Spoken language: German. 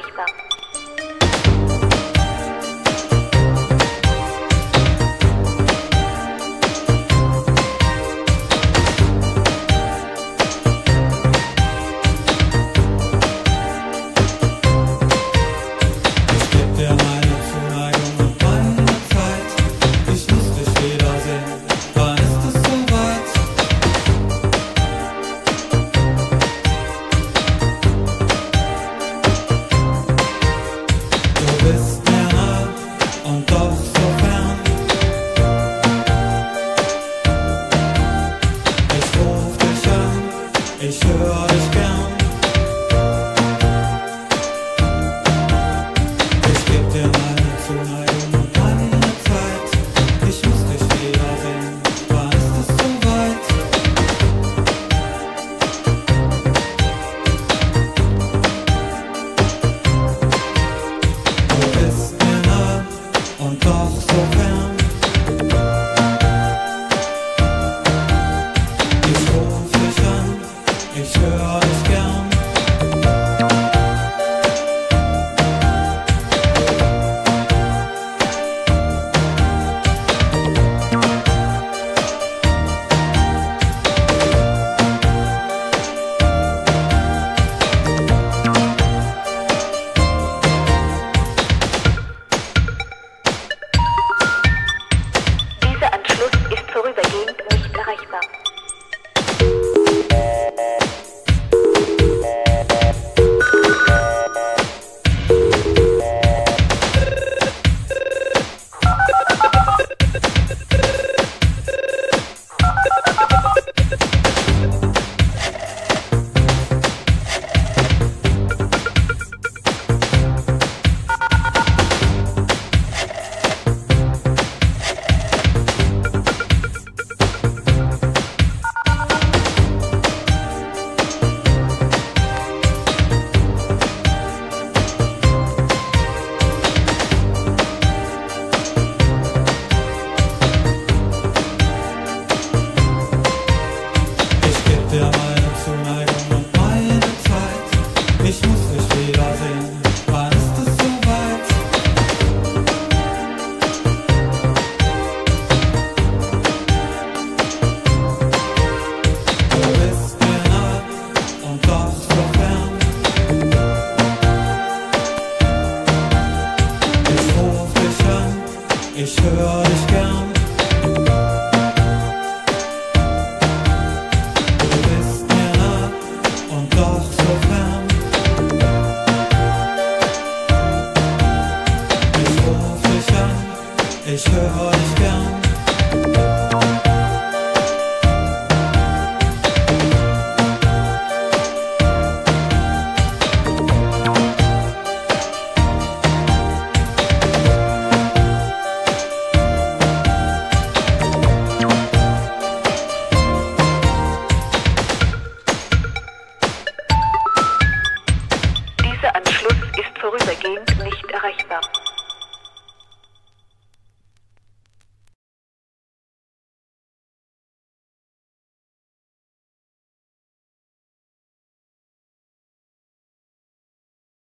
入った。ich höre dich gern. Du bist mir nah und doch so fern. Ich ruf dich an, ich höre dich j'arrive pas.